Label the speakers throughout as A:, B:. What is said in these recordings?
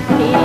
A: him.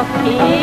A: Sofía.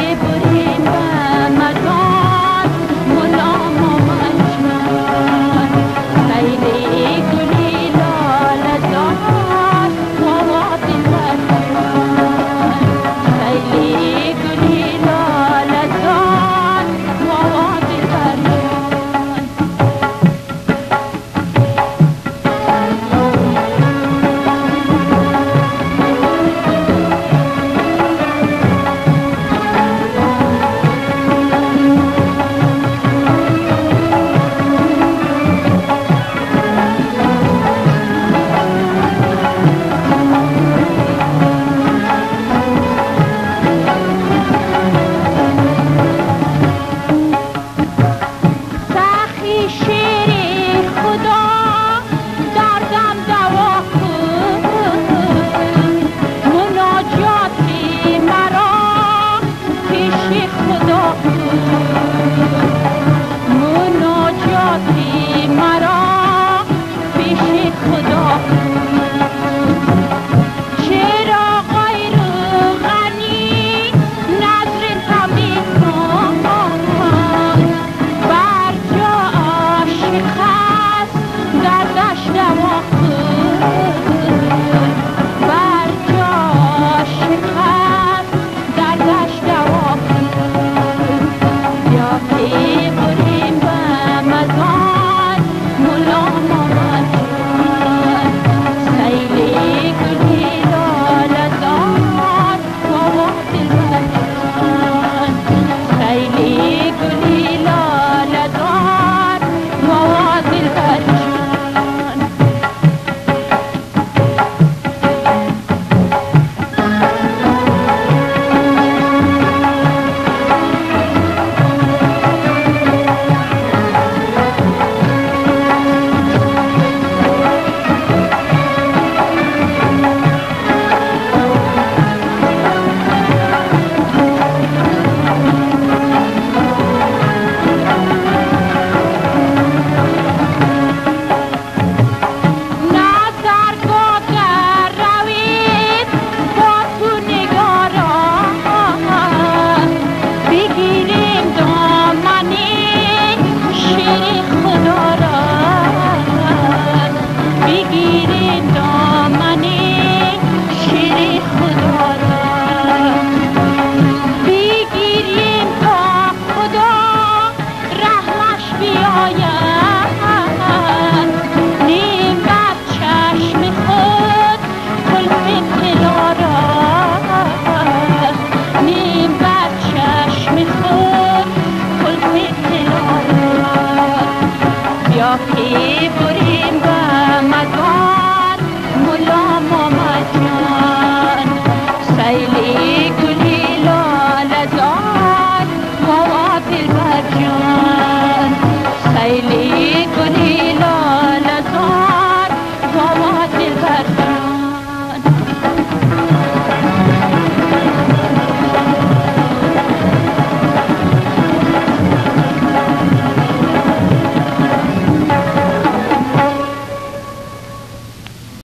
A: Thank you. e